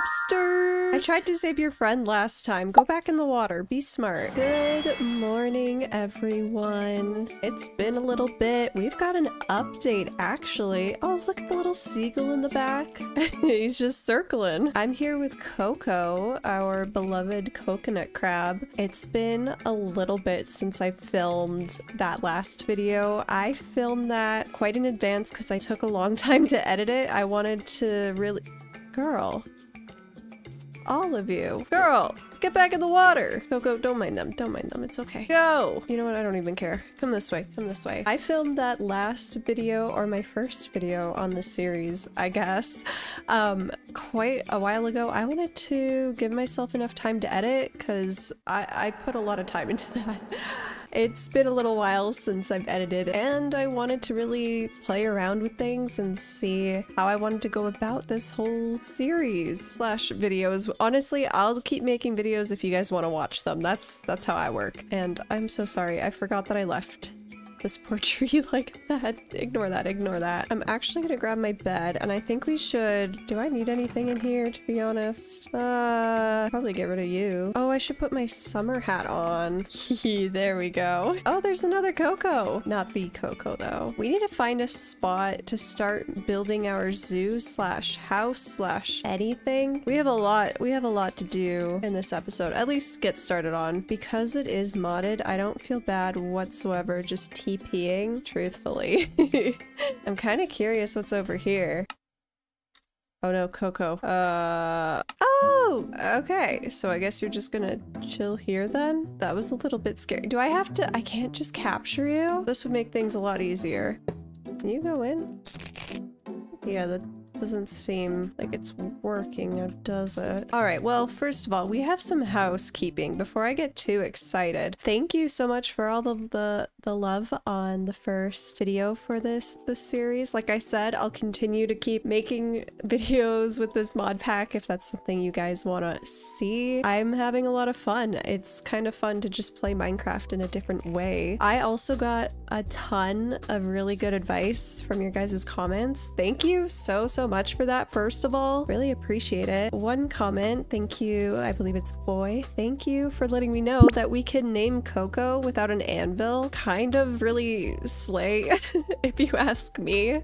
lobsters! I tried to save your friend last time. Go back in the water. Be smart. Good morning, everyone. It's been a little bit. We've got an update, actually. Oh, look at the little seagull in the back. He's just circling. I'm here with Coco, our beloved coconut crab. It's been a little bit since I filmed that last video. I filmed that quite in advance because I took a long time to edit it. I wanted to really... Girl. All of you. Girl! Get back in the water! Go, go, don't mind them. Don't mind them. It's okay. Go! You know what? I don't even care. Come this way. Come this way. I filmed that last video, or my first video on the series, I guess, um, quite a while ago. I wanted to give myself enough time to edit, because I, I put a lot of time into that. It's been a little while since I've edited and I wanted to really play around with things and see how I wanted to go about this whole series slash videos. Honestly, I'll keep making videos if you guys want to watch them. That's that's how I work. And I'm so sorry. I forgot that I left this poor tree like that. Ignore that, ignore that. I'm actually gonna grab my bed and I think we should... Do I need anything in here to be honest? Uh, probably get rid of you. Oh, I should put my summer hat on. there we go. Oh, there's another Coco. Not the Coco though. We need to find a spot to start building our zoo slash house slash anything. We have a lot, we have a lot to do in this episode. At least get started on. Because it is modded, I don't feel bad whatsoever just TPing, truthfully. I'm kind of curious what's over here. Oh no, Coco. Uh, oh, okay. So I guess you're just gonna chill here then? That was a little bit scary. Do I have to, I can't just capture you? This would make things a lot easier. Can you go in? Yeah, the doesn't seem like it's working, now does it? Alright, well, first of all, we have some housekeeping before I get too excited. Thank you so much for all of the, the love on the first video for this, this series. Like I said, I'll continue to keep making videos with this mod pack if that's something you guys want to see. I'm having a lot of fun. It's kind of fun to just play Minecraft in a different way. I also got a ton of really good advice from your guys' comments. Thank you so, so much for that, first of all. Really appreciate it. One comment, thank you, I believe it's Boy. Thank you for letting me know that we can name Coco without an anvil. Kind of really slay, if you ask me.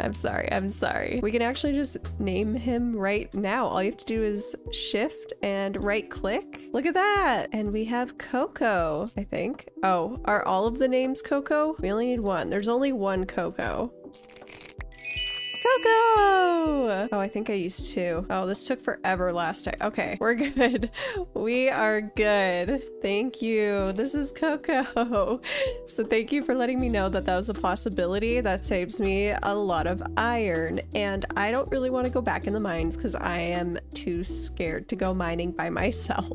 I'm sorry, I'm sorry. We can actually just name him right now. All you have to do is shift and right click. Look at that. And we have Coco, I think. Oh, are all of the names Coco? We only need one. There's only one Coco. Oh, I think I used two. Oh, this took forever last time. Okay, we're good. We are good. Thank you. This is Coco. So thank you for letting me know that that was a possibility. That saves me a lot of iron. And I don't really want to go back in the mines because I am too scared to go mining by myself.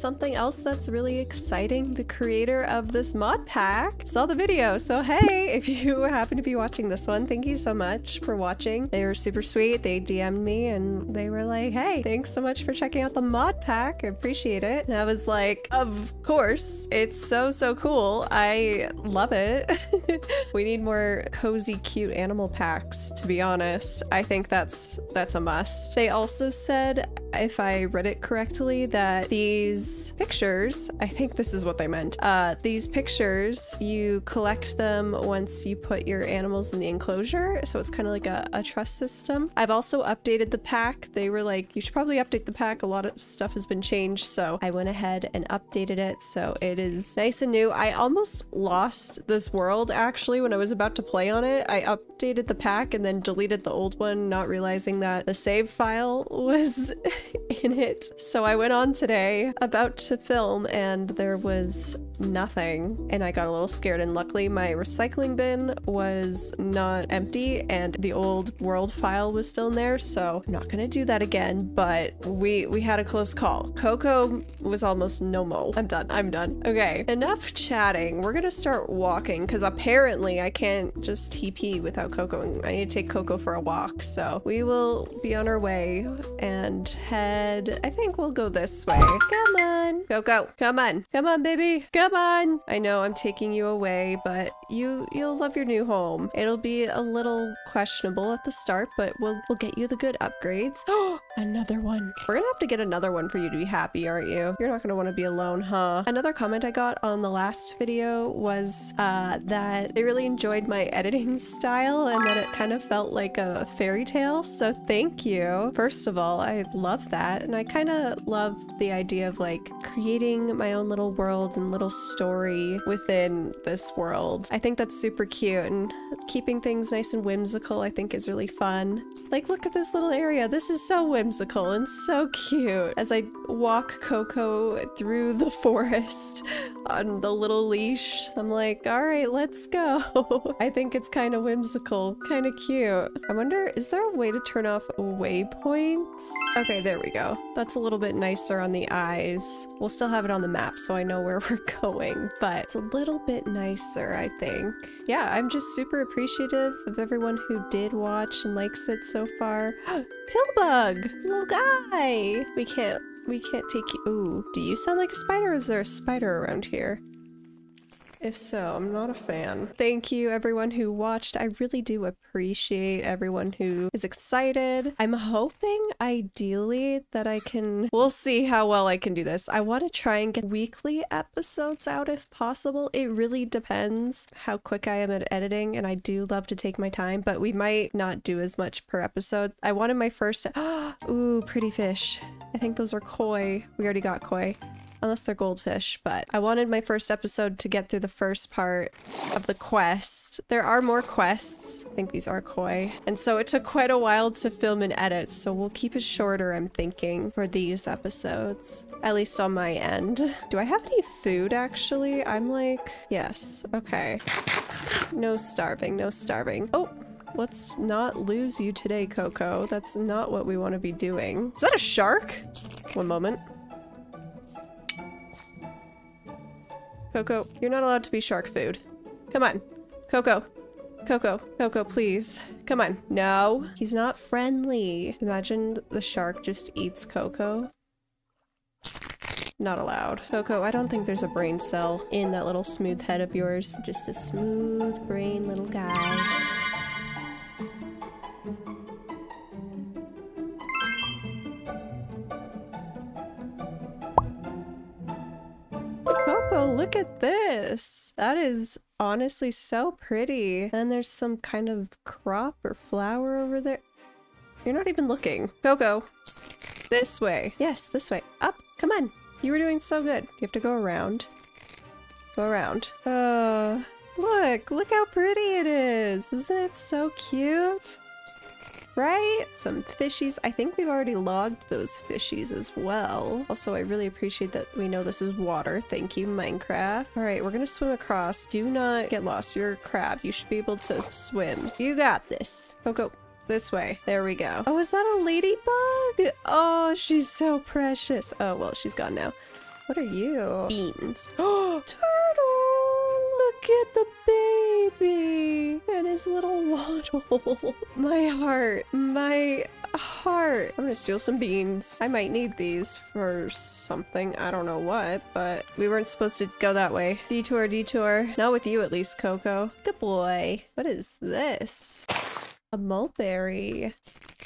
Something else that's really exciting, the creator of this mod pack saw the video. So hey, if you happen to be watching this one, thank you so much for watching. They were super sweet. They DM'd me and they were like, hey, thanks so much for checking out the mod pack. I appreciate it. And I was like, of course, it's so, so cool. I love it. we need more cozy, cute animal packs, to be honest. I think that's that's a must. They also said, if I read it correctly, that these pictures, I think this is what they meant. Uh, these pictures, you collect them once you put your animals in the enclosure. So it's kind of like a, a trust system. I've also updated the pack. They were like, you should probably update the pack. A lot of stuff has been changed. So I went ahead and updated it. So it is nice and new. I almost lost this world actually when I was about to play on it. I updated the pack and then deleted the old one, not realizing that the save file was in it. So I went on today about to film and there was nothing and I got a little scared and luckily my recycling bin was not empty and the old world file was still in there so I'm not gonna do that again but we we had a close call. Coco was almost no mo. I'm done. I'm done. Okay enough chatting. We're gonna start walking because apparently I can't just TP without Coco. I need to take Coco for a walk so we will be on our way and head I think we'll go this way. Come on on. Coco, come on. Come on, baby. Come on. I know I'm taking you away, but you, you'll love your new home. It'll be a little questionable at the start, but we'll, we'll get you the good upgrades. Oh, another one. We're gonna have to get another one for you to be happy, aren't you? You're not gonna want to be alone, huh? Another comment I got on the last video was uh, that they really enjoyed my editing style and that it kind of felt like a fairy tale. So thank you. First of all, I love that. And I kind of love the idea of like creating my own little world and little story within this world. I think that's super cute and keeping things nice and whimsical I think is really fun. Like look at this little area. This is so whimsical and so cute. As I walk Coco through the forest on the little leash, I'm like, all right, let's go. I think it's kind of whimsical, kind of cute. I wonder, is there a way to turn off waypoints? Okay, there we go. That's a little bit nicer on the eyes. We'll still have it on the map so I know where we're going, but it's a little bit nicer, I think. Yeah, I'm just super appreciative of everyone who did watch and likes it so far. Pillbug! Little guy! We can't, we can't take you- ooh. Do you sound like a spider or is there a spider around here? If so, I'm not a fan. Thank you everyone who watched. I really do appreciate everyone who is excited. I'm hoping, ideally, that I can... We'll see how well I can do this. I want to try and get weekly episodes out if possible. It really depends how quick I am at editing, and I do love to take my time, but we might not do as much per episode. I wanted my first... Ooh, pretty fish. I think those are koi. We already got koi unless they're goldfish, but I wanted my first episode to get through the first part of the quest. There are more quests. I think these are koi. And so it took quite a while to film and edit, so we'll keep it shorter, I'm thinking, for these episodes. At least on my end. Do I have any food, actually? I'm like, yes, okay. No starving, no starving. Oh, Let's not lose you today, Coco. That's not what we want to be doing. Is that a shark? One moment. Coco, you're not allowed to be shark food. Come on. Coco. Coco. Coco, please. Come on. No. He's not friendly. Imagine the shark just eats Coco. Not allowed. Coco, I don't think there's a brain cell in that little smooth head of yours. Just a smooth brain little guy. Look at this. That is honestly so pretty. And there's some kind of crop or flower over there. You're not even looking. Coco, this way. Yes, this way. Up, come on. You were doing so good. You have to go around. Go around. Uh, look, look how pretty it is. Isn't it so cute? Right? Some fishies. I think we've already logged those fishies as well. Also, I really appreciate that we know this is water. Thank you, Minecraft. All right, we're gonna swim across. Do not get lost. You're a crab. You should be able to swim. You got this. Coco, this way. There we go. Oh, is that a ladybug? Oh, she's so precious. Oh, well, she's gone now. What are you? Beans. Oh, turtle! Look at the baby and his little waddle. My heart, my heart. I'm gonna steal some beans. I might need these for something. I don't know what, but we weren't supposed to go that way. Detour, detour. Not with you at least, Coco. Good boy. What is this? A mulberry.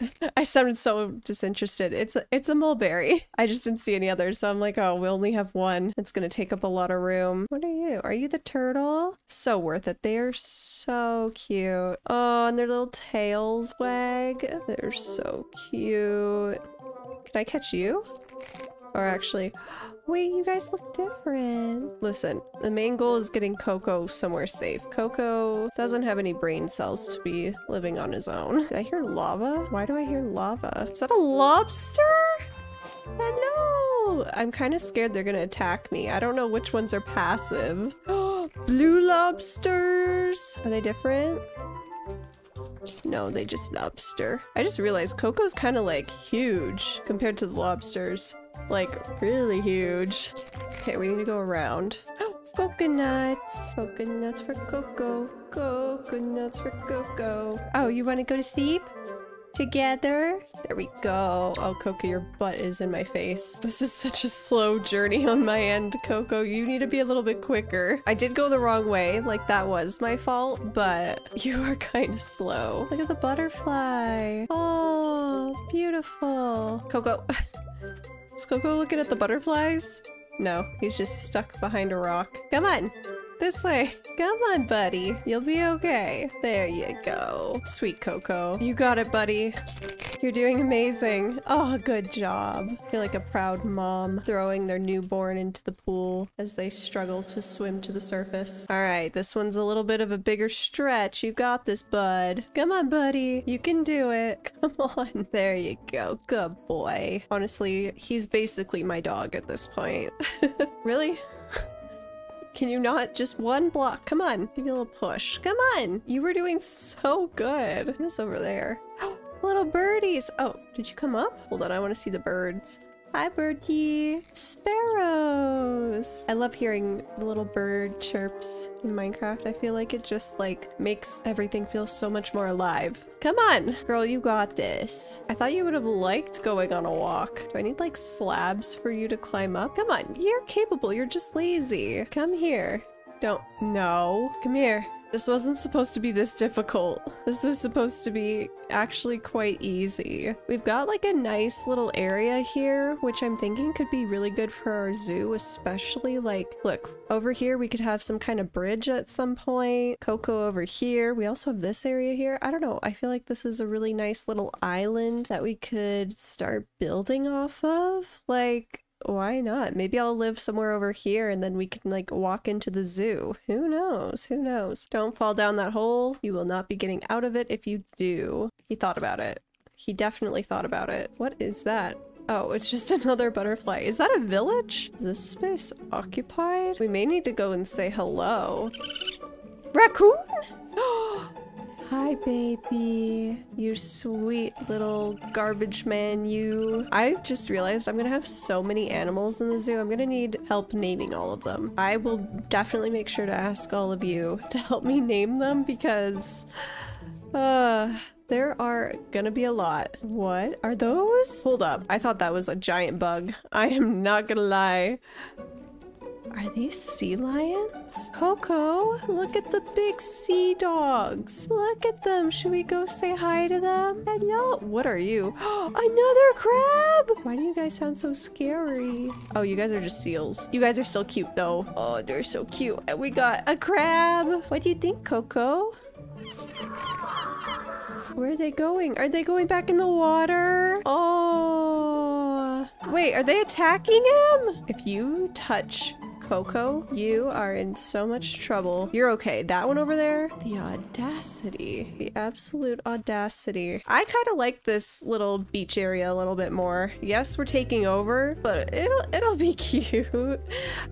I sounded so disinterested. It's a, it's a mulberry. I just didn't see any others, so I'm like, oh, we only have one. It's gonna take up a lot of room. What are you? Are you the turtle? So worth it. They are so cute. Oh, and their little tails wag. They're so cute. Can I catch you? Or actually, wait, you guys look different. Listen, the main goal is getting Coco somewhere safe. Coco doesn't have any brain cells to be living on his own. Did I hear lava? Why do I hear lava? Is that a lobster? Uh, Hello! I'm kind of scared they're gonna attack me. I don't know which ones are passive. Blue lobsters! Are they different? No, they just lobster. I just realized Coco's kind of like huge compared to the lobsters. Like, really huge. Okay, we need to go around. Oh, coconuts! Coconuts for Coco. Coconuts for Coco. Oh, you want to go to sleep? together. There we go. Oh, Coco, your butt is in my face. This is such a slow journey on my end, Coco. You need to be a little bit quicker. I did go the wrong way, like that was my fault, but you are kind of slow. Look at the butterfly. Oh, beautiful. Coco. is Coco looking at the butterflies? No, he's just stuck behind a rock. Come on. This way. Come on, buddy. You'll be okay. There you go. Sweet Coco. You got it, buddy. You're doing amazing. Oh, good job. I feel like a proud mom throwing their newborn into the pool as they struggle to swim to the surface. All right, this one's a little bit of a bigger stretch. You got this, bud. Come on, buddy. You can do it. Come on. There you go. Good boy. Honestly, he's basically my dog at this point. really? Can you not? Just one block. Come on. Give me a little push. Come on. You were doing so good. What's over there? little birdies. Oh, did you come up? Hold on. I want to see the birds. Hi, birdie. Sparrows. I love hearing the little bird chirps in Minecraft. I feel like it just like makes everything feel so much more alive. Come on, girl, you got this. I thought you would have liked going on a walk. Do I need like slabs for you to climb up? Come on, you're capable. You're just lazy. Come here. Don't, no. Come here. This wasn't supposed to be this difficult. This was supposed to be actually quite easy. We've got like a nice little area here, which I'm thinking could be really good for our zoo, especially like, look, over here we could have some kind of bridge at some point. Coco over here. We also have this area here. I don't know. I feel like this is a really nice little island that we could start building off of. Like, why not? Maybe I'll live somewhere over here and then we can like walk into the zoo. Who knows? Who knows? Don't fall down that hole. You will not be getting out of it if you do. He thought about it. He definitely thought about it. What is that? Oh, it's just another butterfly. Is that a village? Is this space occupied? We may need to go and say hello. Raccoon? Oh, Hi, baby. You sweet little garbage man, you. I just realized I'm gonna have so many animals in the zoo. I'm gonna need help naming all of them. I will definitely make sure to ask all of you to help me name them because, uh, there are gonna be a lot. What are those? Hold up. I thought that was a giant bug. I am not gonna lie. Are these sea lions? Coco, look at the big sea dogs. Look at them. Should we go say hi to them? Hello. What are you? Another crab. Why do you guys sound so scary? Oh, you guys are just seals. You guys are still cute though. Oh, they're so cute. And we got a crab. What do you think, Coco? Where are they going? Are they going back in the water? Oh. Wait, are they attacking him? If you touch Coco, you are in so much trouble. You're okay. That one over there? The audacity. The absolute audacity. I kind of like this little beach area a little bit more. Yes, we're taking over, but it'll, it'll be cute.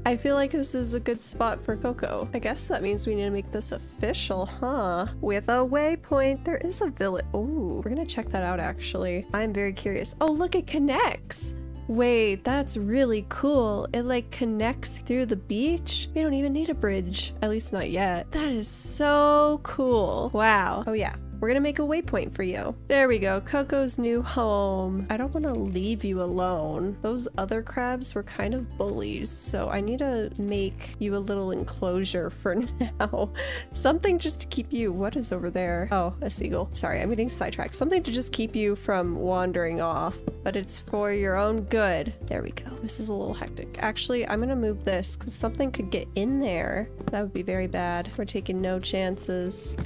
I feel like this is a good spot for Coco. I guess that means we need to make this official, huh? With a waypoint. There is a village. Ooh, we're gonna check that out actually. I'm very curious. Oh, look, it connects. Wait, that's really cool. It like connects through the beach? We don't even need a bridge. At least not yet. That is so cool. Wow. Oh yeah, we're gonna make a waypoint for you. There we go, Coco's new home. I don't wanna leave you alone. Those other crabs were kind of bullies, so I need to make you a little enclosure for now. Something just to keep you, what is over there? Oh, a seagull. Sorry, I'm getting sidetracked. Something to just keep you from wandering off, but it's for your own good. There we go. This is a little hectic. Actually, I'm gonna move this because something could get in there. That would be very bad. We're taking no chances.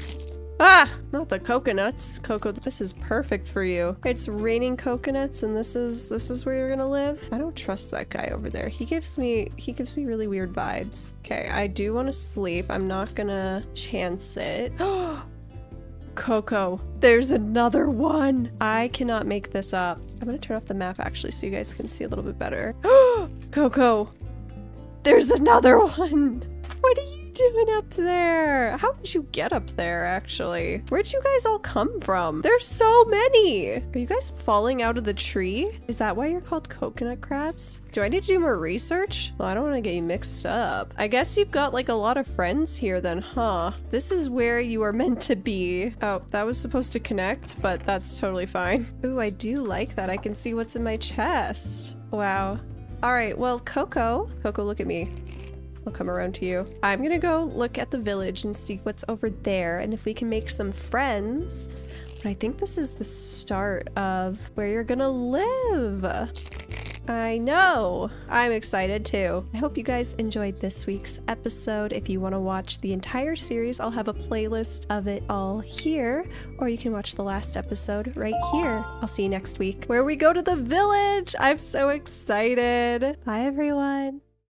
Ah! Not the coconuts. Coco, this is perfect for you. It's raining coconuts and this is this is where you're gonna live? I don't trust that guy over there. He gives me he gives me really weird vibes. Okay, I do want to sleep. I'm not gonna chance it. Coco, there's another one. I cannot make this up. I'm gonna turn off the map actually so you guys can see a little bit better. Coco, there's another one. What are you doing up there? How did you get up there, actually? Where'd you guys all come from? There's so many! Are you guys falling out of the tree? Is that why you're called coconut crabs? Do I need to do more research? Well, I don't want to get you mixed up. I guess you've got like a lot of friends here then, huh? This is where you are meant to be. Oh, that was supposed to connect, but that's totally fine. Ooh, I do like that. I can see what's in my chest. Wow. All right, well, Coco. Coco, look at me. I'll come around to you. I'm gonna go look at the village and see what's over there and if we can make some friends. But I think this is the start of where you're gonna live. I know! I'm excited too. I hope you guys enjoyed this week's episode. If you want to watch the entire series, I'll have a playlist of it all here, or you can watch the last episode right here. I'll see you next week where we go to the village! I'm so excited! Bye everyone!